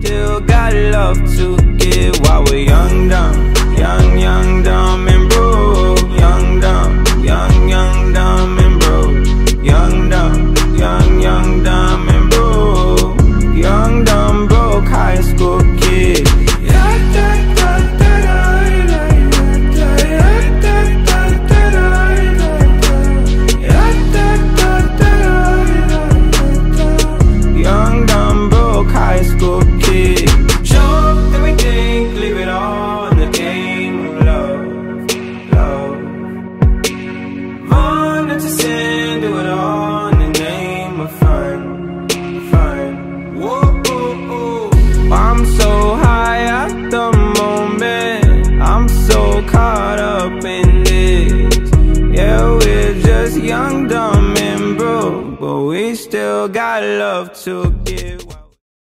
Still got love to give while we're young, dumb, young, young, dumb and broke. Young, dumb, young, young, dumb and broke. Young, dumb, young, young, dumb and broke. Young, dumb, broke high school kid. Young, dumb, and broke, but we still got love to give.